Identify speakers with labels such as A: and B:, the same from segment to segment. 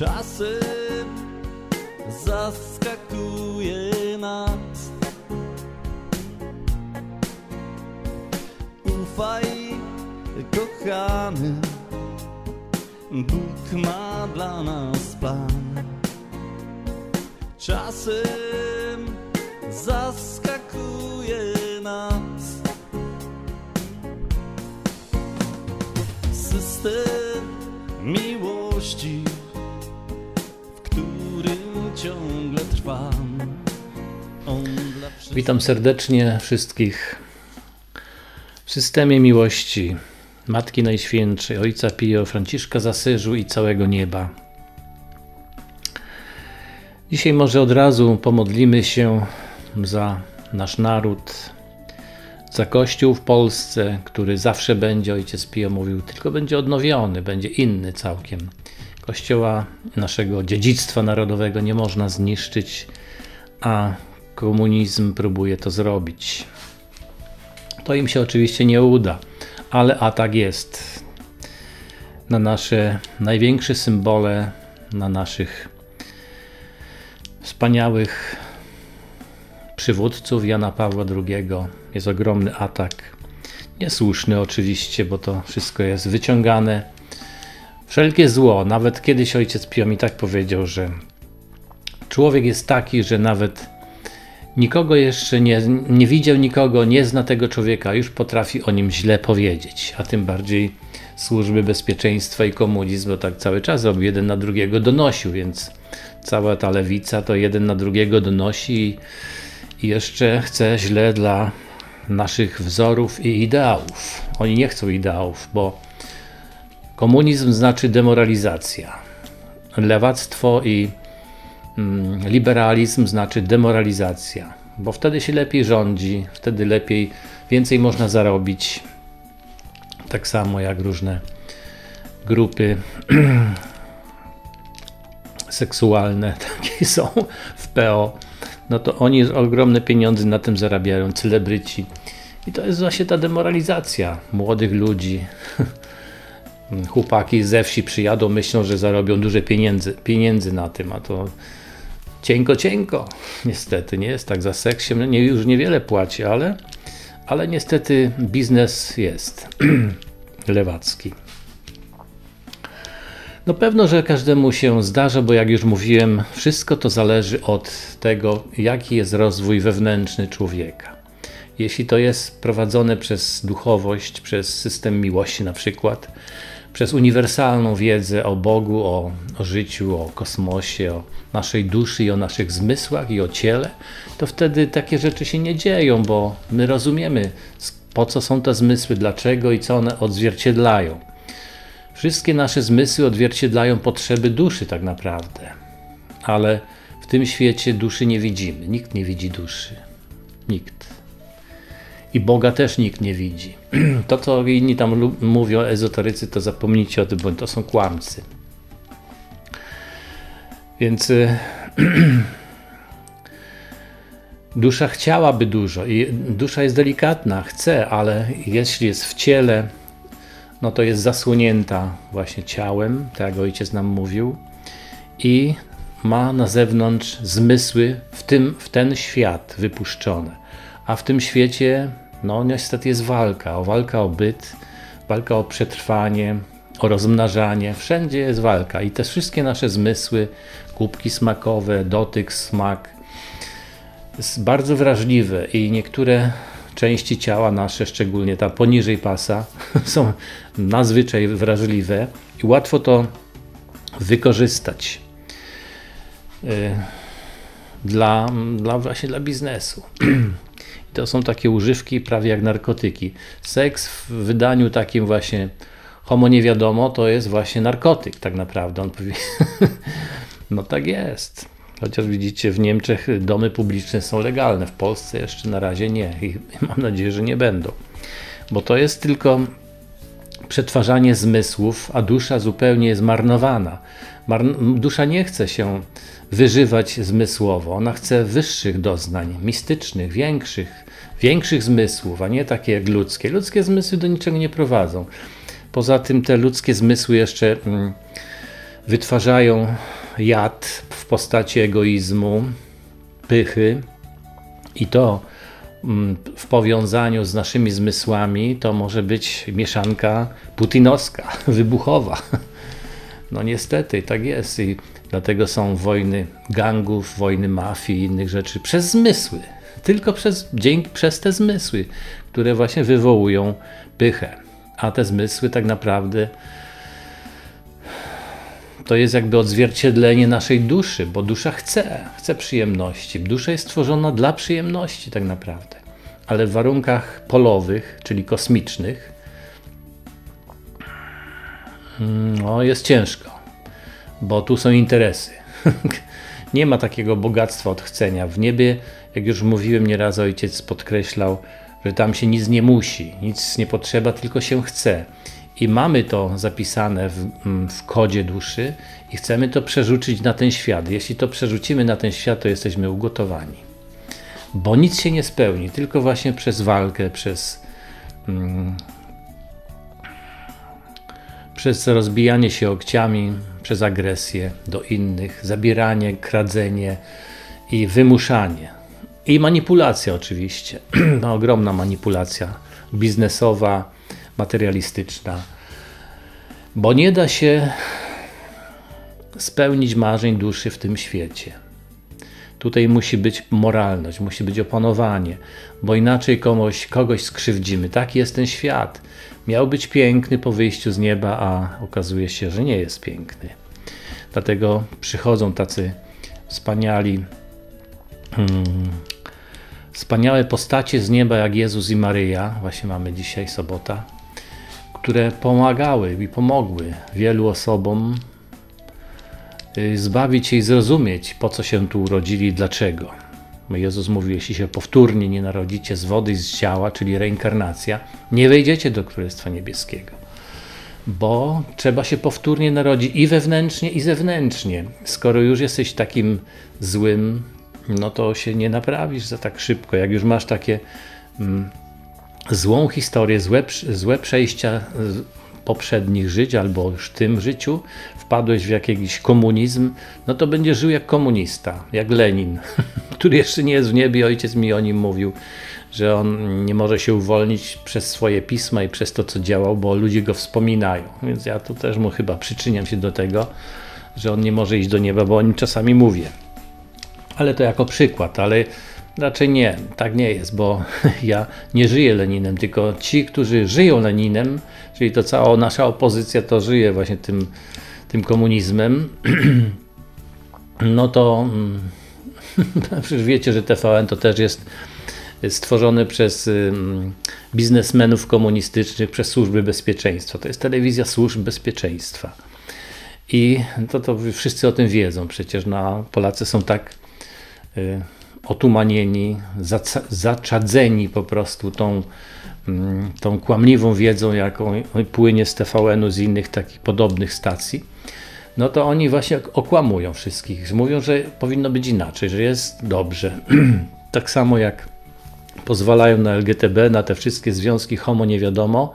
A: Czasem zaskakuje nas. Ufaj, kochany, Bóg ma dla nas plan. Czasem zaskakuje nas system
B: Witam serdecznie wszystkich w systemie miłości Matki Najświętszej, Ojca Pio, Franciszka z Asyżu i całego nieba. Dzisiaj może od razu pomodlimy się za nasz naród, za Kościół w Polsce, który zawsze będzie, Ojciec Pio mówił, tylko będzie odnowiony, będzie inny całkiem. Kościoła, naszego dziedzictwa narodowego nie można zniszczyć, a komunizm próbuje to zrobić. To im się oczywiście nie uda, ale a tak jest. Na nasze największe symbole, na naszych wspaniałych przywódców Jana Pawła II jest ogromny atak. Niesłuszny oczywiście, bo to wszystko jest wyciągane. Wszelkie zło, nawet kiedyś ojciec Pio mi tak powiedział, że człowiek jest taki, że nawet nikogo jeszcze nie, nie widział nikogo, nie zna tego człowieka, już potrafi o nim źle powiedzieć, a tym bardziej służby bezpieczeństwa i komunizm, bo tak cały czas robił, jeden na drugiego donosił, więc cała ta lewica to jeden na drugiego donosi i jeszcze chce źle dla naszych wzorów i ideałów. Oni nie chcą ideałów, bo komunizm znaczy demoralizacja. Lewactwo i liberalizm znaczy demoralizacja, bo wtedy się lepiej rządzi, wtedy lepiej, więcej można zarobić. Tak samo jak różne grupy seksualne takie są w PO, no to oni ogromne pieniądze na tym zarabiają, celebryci. I to jest właśnie ta demoralizacja młodych ludzi. Chłopaki ze wsi przyjadą, myślą, że zarobią duże pieniędzy, pieniędzy na tym, a to cienko, cienko. Niestety, nie jest tak za seksiem, no nie, już niewiele płaci, ale, ale niestety biznes jest lewacki. No pewno, że każdemu się zdarza, bo jak już mówiłem, wszystko to zależy od tego, jaki jest rozwój wewnętrzny człowieka. Jeśli to jest prowadzone przez duchowość, przez system miłości na przykład, przez uniwersalną wiedzę o Bogu, o, o życiu, o kosmosie, o naszej duszy i o naszych zmysłach i o ciele, to wtedy takie rzeczy się nie dzieją, bo my rozumiemy, po co są te zmysły, dlaczego i co one odzwierciedlają. Wszystkie nasze zmysły odzwierciedlają potrzeby duszy, tak naprawdę. Ale w tym świecie duszy nie widzimy. Nikt nie widzi duszy. Nikt. I Boga też nikt nie widzi. To, co inni tam mówią, ezoterycy, to zapomnijcie o tym, bo to są kłamcy. Więc dusza chciałaby dużo i dusza jest delikatna, chce, ale jeśli jest w ciele, no to jest zasłonięta właśnie ciałem, tak jak ojciec nam mówił, i ma na zewnątrz zmysły w, tym, w ten świat wypuszczone. A w tym świecie, no niestety jest walka, o walka o byt, walka o przetrwanie, o rozmnażanie, wszędzie jest walka i te wszystkie nasze zmysły, kubki smakowe, dotyk, smak, jest bardzo wrażliwe i niektóre części ciała nasze, szczególnie ta poniżej pasa, są nadzwyczaj wrażliwe i łatwo to wykorzystać dla, dla właśnie dla biznesu. To są takie używki prawie jak narkotyki. Seks w wydaniu takim właśnie homo nie wiadomo, to jest właśnie narkotyk tak naprawdę. On powie, no tak jest. Chociaż widzicie, w Niemczech domy publiczne są legalne, w Polsce jeszcze na razie nie i mam nadzieję, że nie będą. Bo to jest tylko przetwarzanie zmysłów, a dusza zupełnie jest marnowana. Dusza nie chce się wyżywać zmysłowo, ona chce wyższych doznań, mistycznych, większych, większych zmysłów, a nie takie jak ludzkie. Ludzkie zmysły do niczego nie prowadzą. Poza tym te ludzkie zmysły jeszcze mm, wytwarzają jad w postaci egoizmu, pychy i to mm, w powiązaniu z naszymi zmysłami to może być mieszanka putinowska, wybuchowa. No niestety, tak jest i dlatego są wojny gangów, wojny mafii i innych rzeczy przez zmysły. Tylko przez, dzięki, przez te zmysły, które właśnie wywołują pychę. A te zmysły tak naprawdę to jest jakby odzwierciedlenie naszej duszy, bo dusza chce, chce przyjemności. Dusza jest stworzona dla przyjemności tak naprawdę. Ale w warunkach polowych, czyli kosmicznych, no, jest ciężko, bo tu są interesy. nie ma takiego bogactwa odchcenia. W niebie, jak już mówiłem nieraz, ojciec podkreślał, że tam się nic nie musi, nic nie potrzeba, tylko się chce. I mamy to zapisane w, mm, w kodzie duszy i chcemy to przerzucić na ten świat. Jeśli to przerzucimy na ten świat, to jesteśmy ugotowani. Bo nic się nie spełni, tylko właśnie przez walkę, przez, mm, przez rozbijanie się okciami, przez agresję do innych, zabieranie, kradzenie i wymuszanie. I manipulacja oczywiście, no, ogromna manipulacja biznesowa, materialistyczna, bo nie da się spełnić marzeń duszy w tym świecie. Tutaj musi być moralność, musi być opanowanie, bo inaczej komuś, kogoś skrzywdzimy. Taki jest ten świat. Miał być piękny po wyjściu z nieba, a okazuje się, że nie jest piękny. Dlatego przychodzą tacy wspaniali, hmm, wspaniałe postacie z nieba, jak Jezus i Maryja. Właśnie mamy dzisiaj sobota które pomagały i pomogły wielu osobom y, zbawić się i zrozumieć, po co się tu urodzili i dlaczego. Jezus mówił, jeśli się powtórnie nie narodzicie z wody i z ciała, czyli reinkarnacja, nie wejdziecie do Królestwa Niebieskiego. Bo trzeba się powtórnie narodzić i wewnętrznie, i zewnętrznie. Skoro już jesteś takim złym, no to się nie naprawisz za tak szybko. Jak już masz takie mm, złą historię, złe, złe przejścia poprzednich żyć albo już w tym życiu, wpadłeś w jakiś komunizm, no to będziesz żył jak komunista, jak Lenin, który jeszcze nie jest w niebie. Ojciec mi o nim mówił, że on nie może się uwolnić przez swoje pisma i przez to, co działał, bo ludzie go wspominają. Więc ja tu też mu chyba przyczyniam się do tego, że on nie może iść do nieba, bo o nim czasami mówię. Ale to jako przykład, ale Raczej nie, tak nie jest, bo ja nie żyję Leninem, tylko ci, którzy żyją Leninem, czyli to cała nasza opozycja to żyje właśnie tym, tym komunizmem, no to mm, przecież wiecie, że TVN to też jest stworzony przez biznesmenów komunistycznych, przez służby bezpieczeństwa. To jest telewizja służb bezpieczeństwa. I to, to wszyscy o tym wiedzą przecież. No, Polacy są tak y, otumanieni, zaczadzeni po prostu tą, mm, tą kłamliwą wiedzą, jaką płynie z TVN-u, z innych takich podobnych stacji, no to oni właśnie okłamują wszystkich. Mówią, że powinno być inaczej, że jest dobrze. tak samo jak pozwalają na LGTB, na te wszystkie związki homo nie wiadomo,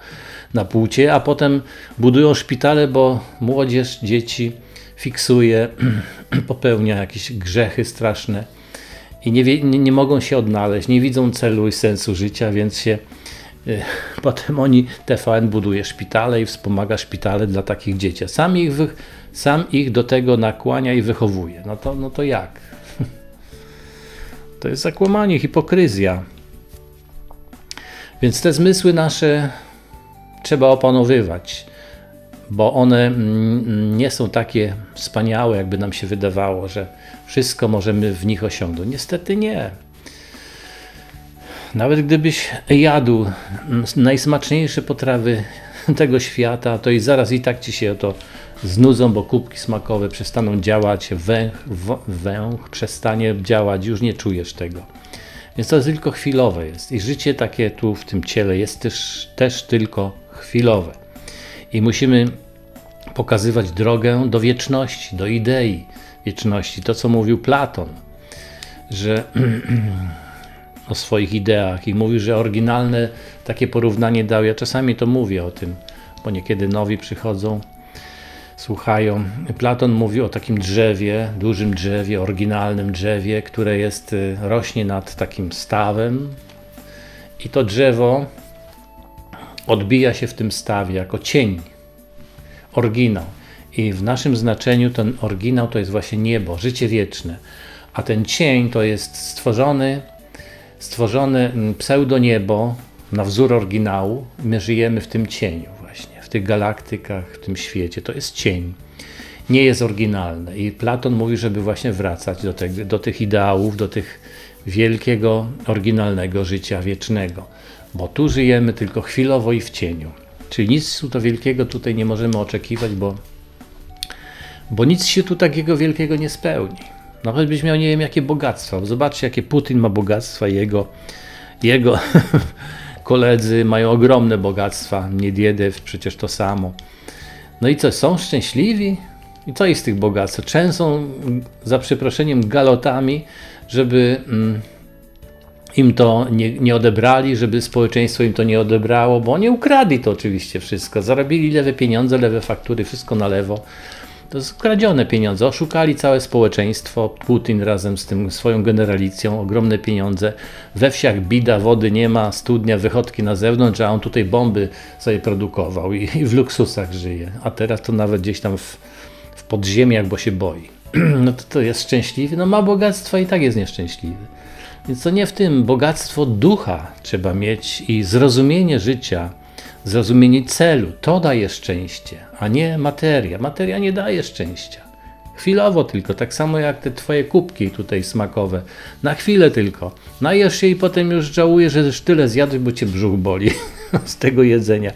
B: na płcie, a potem budują szpitale, bo młodzież, dzieci fiksuje, popełnia jakieś grzechy straszne i nie, wie, nie, nie, mogą się odnaleźć, nie widzą celu i sensu życia, więc się y, potem oni, TVN buduje szpitale i wspomaga szpitale dla takich dzieci. Sam ich, wy, sam ich do tego nakłania i wychowuje. No to, no to jak? To jest zakłamanie, hipokryzja. Więc te zmysły nasze trzeba opanowywać bo one mm, nie są takie wspaniałe, jakby nam się wydawało, że wszystko możemy w nich osiągnąć. Niestety nie. Nawet gdybyś jadł najsmaczniejsze potrawy tego świata, to i zaraz i tak ci się to znudzą, bo kubki smakowe przestaną działać, węch, węch przestanie działać, już nie czujesz tego. Więc to tylko chwilowe jest. I życie takie tu w tym ciele jest też, też tylko chwilowe. I musimy pokazywać drogę do wieczności, do idei wieczności. To, co mówił Platon, że o swoich ideach i mówi, że oryginalne takie porównanie dał. Ja czasami to mówię o tym, bo niekiedy nowi przychodzą, słuchają. Platon mówi o takim drzewie, dużym drzewie, oryginalnym drzewie, które jest, y, rośnie nad takim stawem i to drzewo odbija się w tym stawie jako cień, oryginał. I w naszym znaczeniu ten oryginał to jest właśnie niebo, życie wieczne, a ten cień to jest stworzony, stworzony mm, pseudoniebo na wzór oryginału. My żyjemy w tym cieniu właśnie, w tych galaktykach, w tym świecie. To jest cień. Nie jest oryginalne. I Platon mówi, żeby właśnie wracać do, te, do tych ideałów, do tych wielkiego, oryginalnego życia wiecznego. Bo tu żyjemy tylko chwilowo i w cieniu. Czyli nic to wielkiego tutaj nie możemy oczekiwać, bo bo nic się tu takiego wielkiego nie spełni. No choćbyś miał nie wiem jakie bogactwa. Zobaczcie jakie Putin ma bogactwa, jego, jego koledzy mają ogromne bogactwa. Niediedew przecież to samo. No i co, są szczęśliwi? I co jest z tych bogactw? Często za przeproszeniem galotami, żeby mm, im to nie, nie, odebrali, żeby społeczeństwo im to nie odebrało, bo oni ukradli to oczywiście wszystko. Zarobili lewe pieniądze, lewe faktury, wszystko na lewo. To skradzione pieniądze, oszukali całe społeczeństwo. Putin razem z tym swoją generalicją, ogromne pieniądze. We wsiach bida, wody nie ma, studnia, wychodki na zewnątrz, a on tutaj bomby sobie produkował i, i w luksusach żyje. A teraz to nawet gdzieś tam w, w podziemiach, bo się boi. No to, to jest szczęśliwy, no ma bogactwo i tak jest nieszczęśliwy. Więc to nie w tym bogactwo ducha trzeba mieć i zrozumienie życia Zrozumienie celu to daje szczęście, a nie materia. Materia nie daje szczęścia. Chwilowo tylko, tak samo jak te twoje kubki tutaj smakowe. Na chwilę tylko. Najesz się i potem już żałujesz, że już tyle zjadłeś, bo cię brzuch boli z tego jedzenia.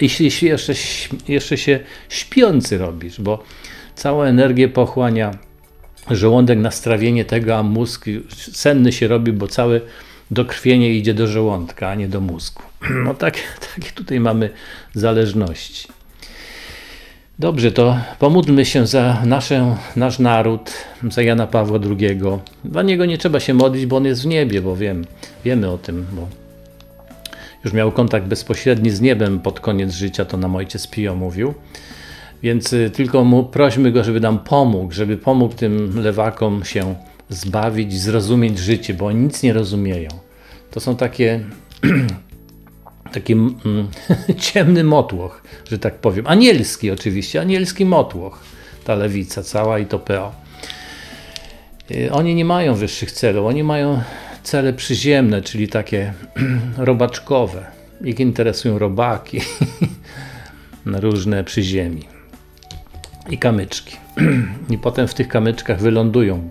B: I jeszcze, jeszcze się śpiący robisz, bo całą energię pochłania żołądek na strawienie tego, a mózg senny się robi, bo całe dokrwienie idzie do żołądka, a nie do mózgu. No tak, takie tutaj mamy zależności. Dobrze, to pomódlmy się za nasze, nasz naród, za Jana Pawła II. Dla niego nie trzeba się modlić, bo on jest w niebie, bo wiem, wiemy o tym, bo już miał kontakt bezpośredni z niebem pod koniec życia, to nam ojciec Pio mówił. Więc y, tylko mu prośmy go, żeby nam pomógł, żeby pomógł tym lewakom się zbawić, zrozumieć życie, bo oni nic nie rozumieją. To są takie taki mm, ciemny motłoch, że tak powiem. Anielski oczywiście, anielski motłoch, ta lewica cała i to PO. Y, oni nie mają wyższych celów, oni mają cele przyziemne, czyli takie robaczkowe. Ich interesują robaki, różne przyziemi i kamyczki. I potem w tych kamyczkach wylądują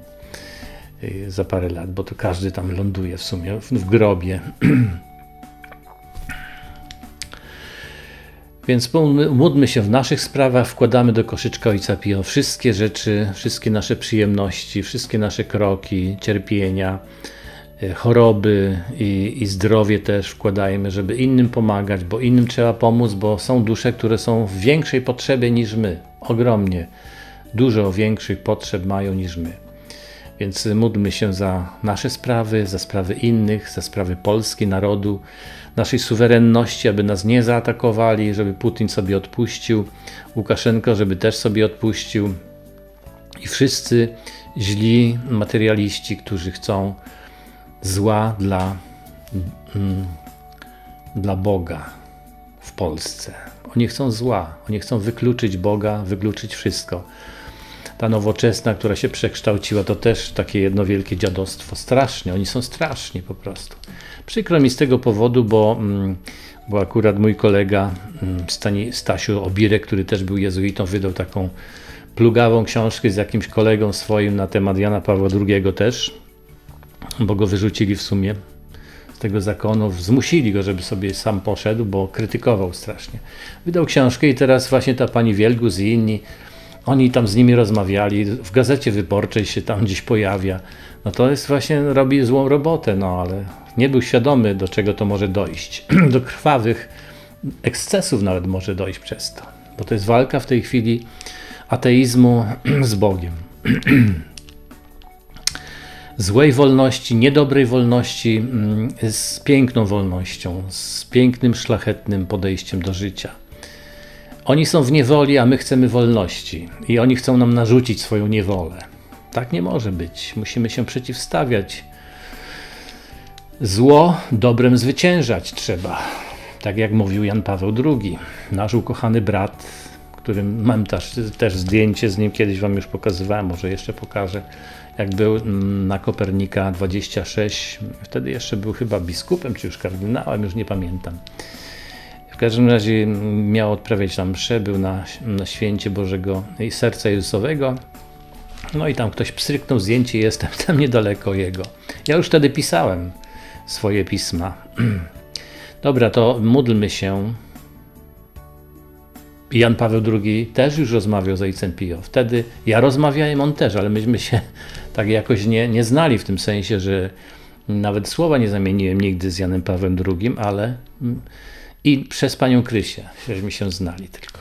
B: y, za parę lat, bo to każdy tam ląduje w sumie w grobie. Więc módlmy się w naszych sprawach, wkładamy do koszyczka Ojca Pio wszystkie rzeczy, wszystkie nasze przyjemności, wszystkie nasze kroki, cierpienia, e, choroby i, i zdrowie też wkładajmy, żeby innym pomagać, bo innym trzeba pomóc, bo są dusze, które są w większej potrzebie niż my. Ogromnie. Dużo większych potrzeb mają niż my. Więc módlmy się za nasze sprawy, za sprawy innych, za sprawy Polski, narodu, naszej suwerenności, aby nas nie zaatakowali, żeby Putin sobie odpuścił, Łukaszenko, żeby też sobie odpuścił i wszyscy źli materialiści, którzy chcą zła dla, mm, dla Boga w Polsce. Oni chcą zła, oni chcą wykluczyć Boga, wykluczyć wszystko ta nowoczesna, która się przekształciła, to też takie jedno wielkie dziadostwo. Strasznie, oni są straszni po prostu. Przykro mi z tego powodu, bo, mm, bo akurat mój kolega mm, Stani, Stasiu Obirek, który też był jezuitą, wydał taką plugawą książkę z jakimś kolegą swoim na temat Jana Pawła II też, bo go wyrzucili w sumie tego zakonu, zmusili go, żeby sobie sam poszedł, bo krytykował strasznie. Wydał książkę i teraz właśnie ta pani Wielgus i inni oni tam z nimi rozmawiali, w gazecie wyborczej się tam gdzieś pojawia. No to jest właśnie, robi złą robotę, no ale nie był świadomy, do czego to może dojść. do krwawych ekscesów nawet może dojść przez to. Bo to jest walka w tej chwili ateizmu z Bogiem. złej wolności, niedobrej wolności mm, z piękną wolnością, z pięknym, szlachetnym podejściem do życia. Oni są w niewoli, a my chcemy wolności i oni chcą nam narzucić swoją niewolę. Tak nie może być. Musimy się przeciwstawiać. Zło dobrem zwyciężać trzeba. Tak jak mówił Jan Paweł II, nasz ukochany brat, którym mam też, też zdjęcie z nim, kiedyś wam już pokazywałem, może jeszcze pokażę, jak był na Kopernika 26. Wtedy jeszcze był chyba biskupem, czy już kardynałem, już nie pamiętam. W każdym razie miał odprawiać tam mszę, był na, na święcie Bożego i Serca Jezusowego. No i tam ktoś pstryknął zdjęcie, jestem tam niedaleko jego. Ja już wtedy pisałem swoje pisma. Dobra, to módlmy się. Jan Paweł II też już rozmawiał z ojcem Pio. Wtedy ja rozmawiałem, on też, ale myśmy się tak jakoś nie, nie znali w tym sensie, że nawet słowa nie zamieniłem nigdy z Janem Pawłem II, ale i przez panią Krysię, żeśmy się znali tylko.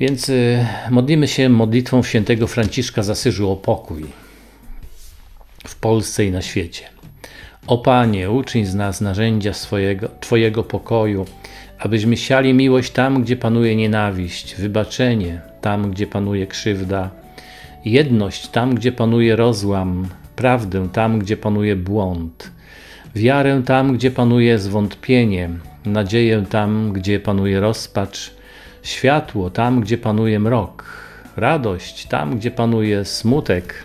B: Więc y, modlimy się modlitwą świętego Franciszka z Asyżu o pokój w Polsce i na świecie. O Panie, uczyń z nas narzędzia swojego, Twojego pokoju, abyśmy siali miłość tam, gdzie panuje nienawiść, wybaczenie tam, gdzie panuje krzywda, jedność tam, gdzie panuje rozłam, prawdę tam, gdzie panuje błąd, wiarę tam, gdzie panuje zwątpienie, nadzieję tam, gdzie panuje rozpacz, światło tam, gdzie panuje mrok, radość tam, gdzie panuje smutek.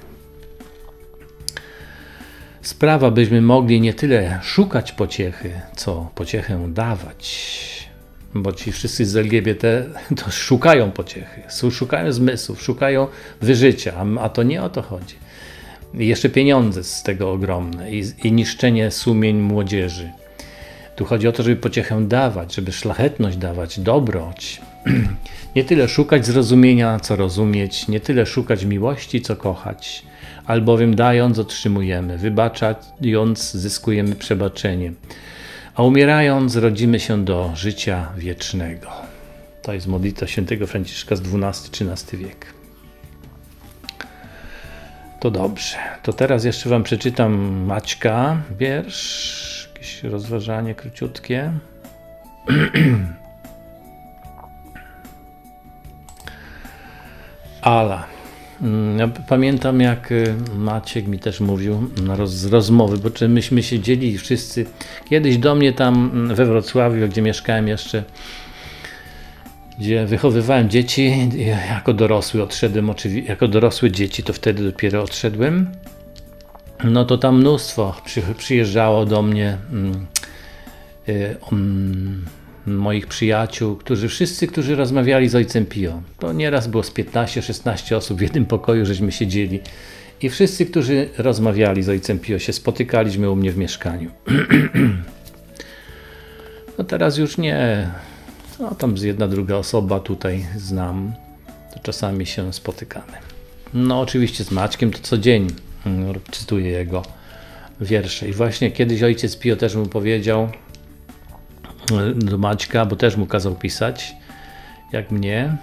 B: Sprawa, byśmy mogli nie tyle szukać pociechy, co pociechę dawać. Bo ci wszyscy z LGBT to szukają pociechy, szukają zmysłów, szukają wyżycia, a to nie o to chodzi. I jeszcze pieniądze z tego ogromne i, i niszczenie sumień młodzieży. Tu chodzi o to, żeby pociechę dawać, żeby szlachetność dawać, dobroć. Nie tyle szukać zrozumienia, co rozumieć, nie tyle szukać miłości, co kochać, albowiem dając otrzymujemy, wybaczając zyskujemy przebaczenie, a umierając rodzimy się do życia wiecznego. To jest modlitwa świętego Franciszka z XII-XIII wiek. To dobrze. To teraz jeszcze Wam przeczytam Maćka, wiersz, jakieś rozważanie króciutkie. Ala. Mm, ja pamiętam, jak y, Maciek mi też mówił roz, z rozmowy, bo czy myśmy siedzieli wszyscy kiedyś do mnie tam mm, we Wrocławiu, gdzie mieszkałem jeszcze, gdzie wychowywałem dzieci, jako dorosły odszedłem, oczywiście, jako dorosłe dzieci, to wtedy dopiero odszedłem. No to tam mnóstwo przy, przyjeżdżało do mnie. Um, moich przyjaciół, którzy wszyscy, którzy rozmawiali z ojcem Pio. To nieraz było z 15-16 osób w jednym pokoju, żeśmy siedzieli. I wszyscy, którzy rozmawiali z ojcem Pio, się spotykaliśmy u mnie w mieszkaniu. no teraz już nie. No tam z jedna, druga osoba tutaj znam. To czasami się spotykamy. No oczywiście z Maćkiem to co dzień mm, czytuję jego wiersze. I właśnie kiedyś ojciec Pio też mu powiedział, do Maćka, bo też mu kazał pisać, jak mnie.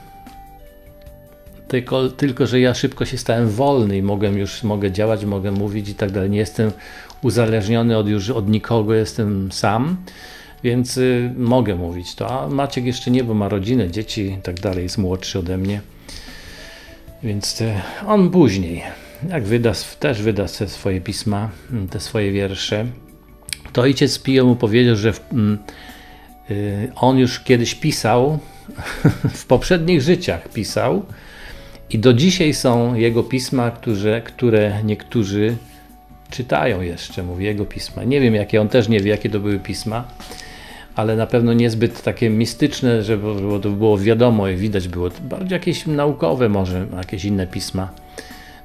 B: Tylko, tylko, że ja szybko się stałem wolny i mogłem już mogę działać, mogę mówić i tak dalej. Nie jestem uzależniony od, już od nikogo, jestem sam, więc y, mogę mówić to. A Maciek jeszcze nie, bo ma rodzinę, dzieci i tak dalej, jest młodszy ode mnie. Więc y, on później, jak wyda, też wyda te swoje pisma, te swoje wiersze, to ojciec Pio mu powiedział, że w, mm, on już kiedyś pisał, w poprzednich życiach pisał, i do dzisiaj są jego pisma, które, które niektórzy czytają jeszcze, mówi jego pisma. Nie wiem, jakie on też nie wie, jakie to były pisma, ale na pewno niezbyt takie mistyczne, żeby to było wiadomo i widać było. Bardziej jakieś naukowe, może jakieś inne pisma.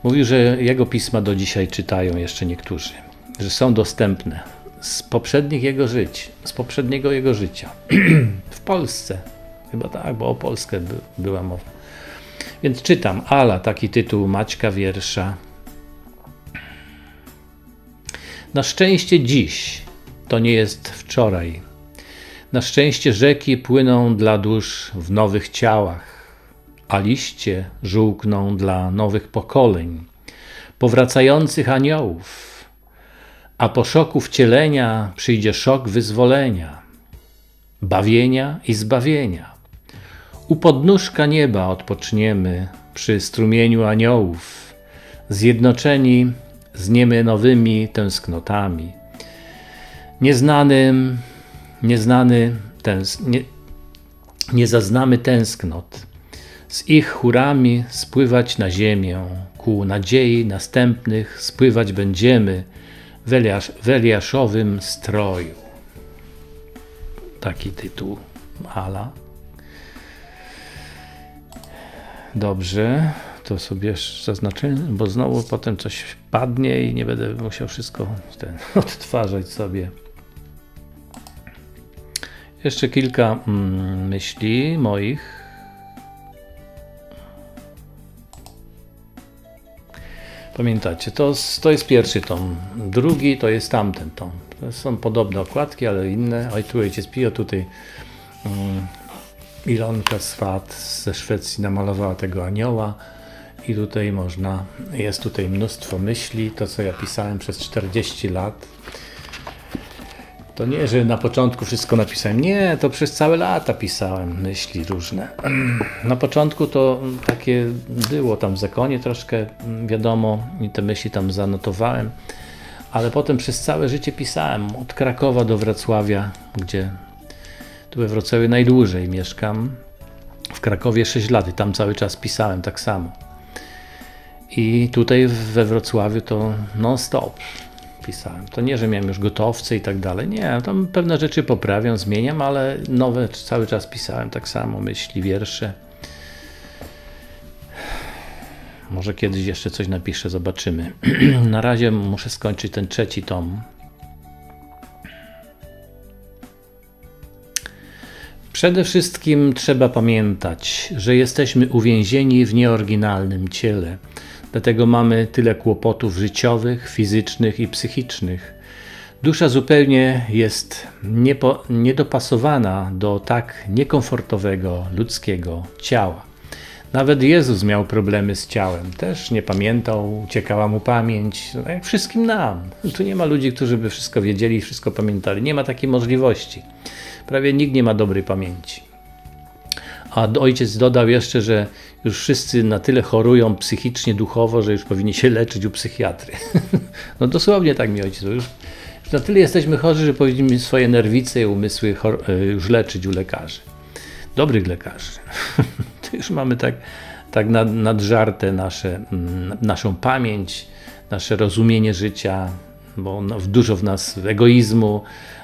B: Mówił, że jego pisma do dzisiaj czytają jeszcze niektórzy, że są dostępne z poprzednich jego żyć, z poprzedniego jego życia. w Polsce. Chyba tak, bo o Polskę by, była mowa. Więc czytam. Ala, taki tytuł Maćka wiersza. Na szczęście dziś to nie jest wczoraj. Na szczęście rzeki płyną dla dusz w nowych ciałach, a liście żółkną dla nowych pokoleń. powracających aniołów. A po szoku wcielenia przyjdzie szok wyzwolenia, bawienia i zbawienia. U podnóżka nieba odpoczniemy przy strumieniu aniołów, zjednoczeni z niemy nowymi tęsknotami. Nieznanym, nieznany tęs, nie, nie zaznamy tęsknot. Z ich chórami spływać na ziemię, ku nadziei następnych spływać będziemy w, Eliasz, w Eliaszowym stroju. Taki tytuł Ala. Dobrze, to sobie zaznaczę, bo znowu potem coś padnie i nie będę musiał wszystko ten, odtwarzać sobie. Jeszcze kilka mm, myśli moich. Pamiętacie, to, to jest pierwszy tom. Drugi to jest tamten tom. To są podobne okładki, ale inne. Oj, tu ojciec Pio, tutaj um, Ilonka Swat ze Szwecji namalowała tego anioła. I tutaj można, jest tutaj mnóstwo myśli, to co ja pisałem przez 40 lat. To nie, że na początku wszystko napisałem. Nie, to przez całe lata pisałem myśli różne. Na początku to takie było tam w zakonie troszkę, wiadomo, i te myśli tam zanotowałem, ale potem przez całe życie pisałem. Od Krakowa do Wrocławia, gdzie tu we Wrocławiu najdłużej mieszkam. W Krakowie 6 lat i tam cały czas pisałem tak samo. I tutaj we Wrocławiu to non-stop pisałem. To nie, że miałem już gotowce i tak dalej. Nie, tam pewne rzeczy poprawiam, zmieniam, ale nowe cały czas pisałem tak samo, myśli, wiersze. Może kiedyś jeszcze coś napiszę, zobaczymy. Na razie muszę skończyć ten trzeci tom. Przede wszystkim trzeba pamiętać, że jesteśmy uwięzieni w nieoryginalnym ciele Dlatego mamy tyle kłopotów życiowych, fizycznych i psychicznych. Dusza zupełnie jest niepo, niedopasowana do tak niekomfortowego ludzkiego ciała. Nawet Jezus miał problemy z ciałem, też nie pamiętał, uciekała mu pamięć, no jak wszystkim nam. Tu nie ma ludzi, którzy by wszystko wiedzieli i wszystko pamiętali. Nie ma takiej możliwości. Prawie nikt nie ma dobrej pamięci. A ojciec dodał jeszcze, że już wszyscy na tyle chorują psychicznie, duchowo, że już powinni się leczyć u psychiatry. no dosłownie tak mi ojciec. Już, już na tyle jesteśmy chorzy, że powinniśmy swoje nerwice i umysły e, już leczyć u lekarzy. Dobrych lekarzy. to już mamy tak, tak nad, nadżarte nasze, mm, naszą pamięć, nasze rozumienie życia, bo no, dużo w nas egoizmu,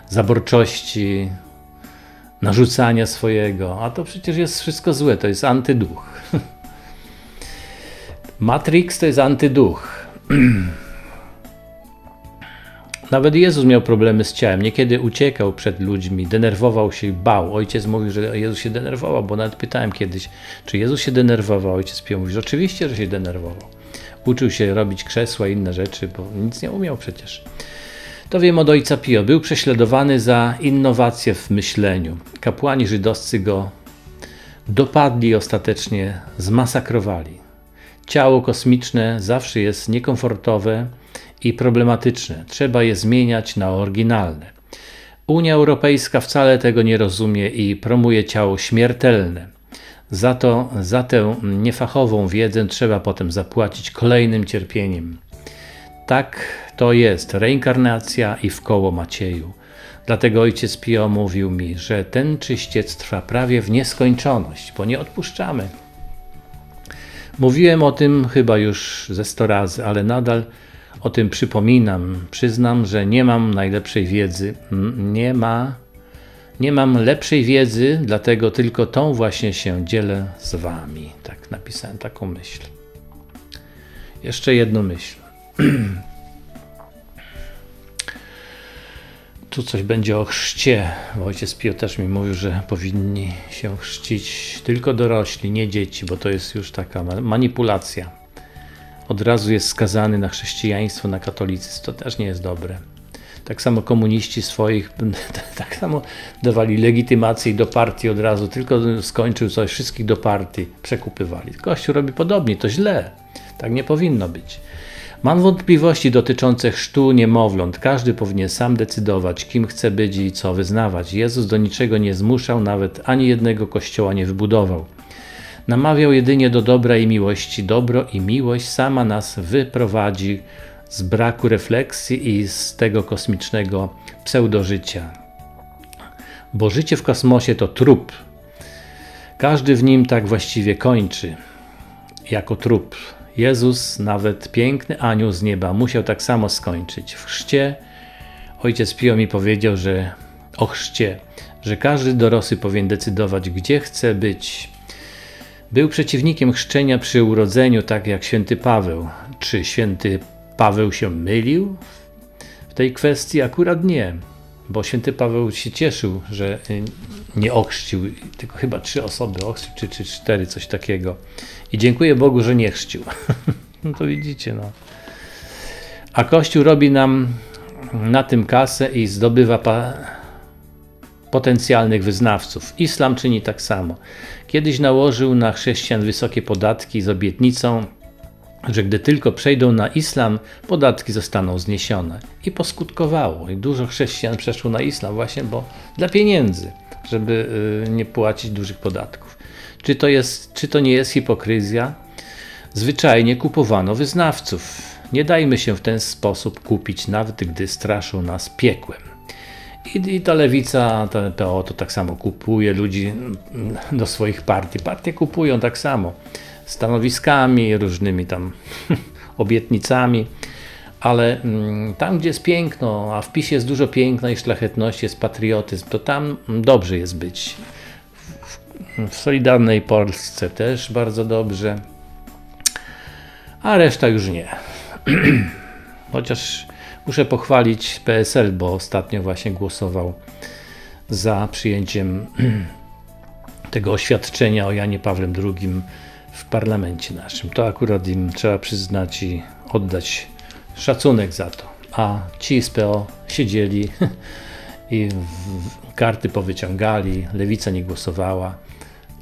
B: zaborczości, narzucania swojego, a to przecież jest wszystko złe, to jest antyduch. Matrix to jest antyduch. Nawet Jezus miał problemy z ciałem. Niekiedy uciekał przed ludźmi, denerwował się, bał. Ojciec mówił, że Jezus się denerwował, bo nawet pytałem kiedyś, czy Jezus się denerwował. Ojciec Pio mówi, że oczywiście, że się denerwował. Uczył się robić krzesła i inne rzeczy, bo nic nie umiał przecież. To wiem od ojca Pio. Był prześladowany za innowacje w myśleniu. Kapłani żydowscy go dopadli ostatecznie zmasakrowali. Ciało kosmiczne zawsze jest niekomfortowe i problematyczne. Trzeba je zmieniać na oryginalne. Unia Europejska wcale tego nie rozumie i promuje ciało śmiertelne. Za to, za tę niefachową wiedzę trzeba potem zapłacić kolejnym cierpieniem. Tak to jest reinkarnacja i w koło Macieju. Dlatego ojciec Pio mówił mi, że ten czyściec trwa prawie w nieskończoność, bo nie odpuszczamy. Mówiłem o tym chyba już ze sto razy, ale nadal o tym przypominam. Przyznam, że nie mam najlepszej wiedzy. Nie ma, nie mam lepszej wiedzy, dlatego tylko tą właśnie się dzielę z wami. Tak napisałem taką myśl. Jeszcze jedną myśl. tu coś będzie o chrzcie. Ojciec Pio też mi mówił, że powinni się chrzcić tylko dorośli, nie dzieci, bo to jest już taka manipulacja. Od razu jest skazany na chrześcijaństwo, na katolicyzm. To też nie jest dobre. Tak samo komuniści swoich, tak samo dawali legitymację do partii od razu, tylko skończył coś, wszystkich do partii przekupywali. Kościół robi podobnie, to źle. Tak nie powinno być. Mam wątpliwości dotyczące chrztu niemowląt. Każdy powinien sam decydować, kim chce być i co wyznawać. Jezus do niczego nie zmuszał, nawet ani jednego kościoła nie wybudował. Namawiał jedynie do dobra i miłości. Dobro i miłość sama nas wyprowadzi z braku refleksji i z tego kosmicznego pseudożycia. Bo życie w kosmosie to trup. Każdy w nim tak właściwie kończy, jako trup. Jezus, nawet piękny anioł z nieba, musiał tak samo skończyć. W chrzcie ojciec Pio mi powiedział, że o chrzcie, że każdy dorosły powinien decydować, gdzie chce być. Był przeciwnikiem chrzczenia przy urodzeniu, tak jak święty Paweł. Czy święty Paweł się mylił w tej kwestii? Akurat nie, bo święty Paweł się cieszył, że nie ochrzcił, tylko chyba trzy osoby ochrzcił, czy, czy cztery, coś takiego. I dziękuję Bogu, że nie chrzcił. no to widzicie, no. A Kościół robi nam na tym kasę i zdobywa potencjalnych wyznawców. Islam czyni tak samo. Kiedyś nałożył na chrześcijan wysokie podatki z obietnicą, że gdy tylko przejdą na islam, podatki zostaną zniesione. I poskutkowało. I dużo chrześcijan przeszło na islam właśnie, bo dla pieniędzy, żeby y, nie płacić dużych podatków. Czy to, jest, czy to nie jest hipokryzja? Zwyczajnie kupowano wyznawców. Nie dajmy się w ten sposób kupić, nawet gdy straszą nas piekłem. I, i ta lewica, ta PO to tak samo kupuje ludzi do swoich partii. Partie kupują tak samo stanowiskami, różnymi tam obietnicami, ale mm, tam, gdzie jest piękno, a w PiSie jest dużo piękna i szlachetności, jest patriotyzm, to tam dobrze jest być. W Solidarnej Polsce też bardzo dobrze, a reszta już nie. Chociaż muszę pochwalić PSL, bo ostatnio właśnie głosował za przyjęciem tego oświadczenia o Janie Pawłem II w parlamencie naszym. To akurat im trzeba przyznać i oddać szacunek za to. A ci z PO siedzieli i karty powyciągali, lewica nie głosowała.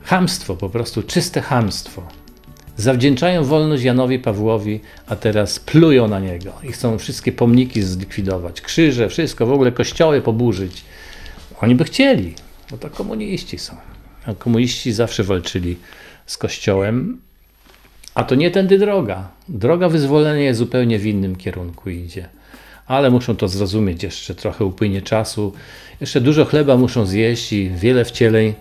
B: Hamstwo, po prostu czyste hamstwo. Zawdzięczają wolność Janowi Pawłowi, a teraz plują na niego i chcą wszystkie pomniki zlikwidować, krzyże, wszystko, w ogóle kościoły poburzyć. Oni by chcieli, bo to komuniści są. A komuniści zawsze walczyli z Kościołem, a to nie tędy droga. Droga wyzwolenia jest zupełnie w innym kierunku idzie. Ale muszą to zrozumieć, jeszcze trochę upłynie czasu, jeszcze dużo chleba muszą zjeść i wiele wcieleń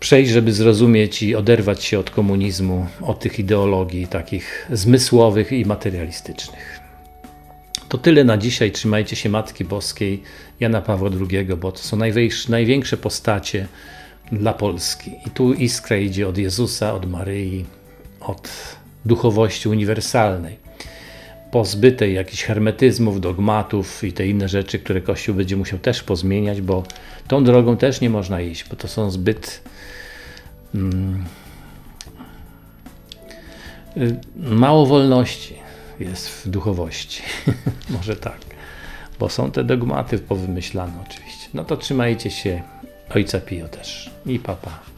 B: przejść, żeby zrozumieć i oderwać się od komunizmu, od tych ideologii takich zmysłowych i materialistycznych. To tyle na dzisiaj. Trzymajcie się Matki Boskiej, Jana Pawła II, bo to są największe postacie dla Polski. I tu iskra idzie od Jezusa, od Maryi, od duchowości uniwersalnej, pozbytej jakichś hermetyzmów, dogmatów i te inne rzeczy, które Kościół będzie musiał też pozmieniać, bo tą drogą też nie można iść, bo to są zbyt mm, mało wolności jest w duchowości. Może tak, bo są te dogmaty powymyślane oczywiście. No to trzymajcie się Ojca Pio też i papa.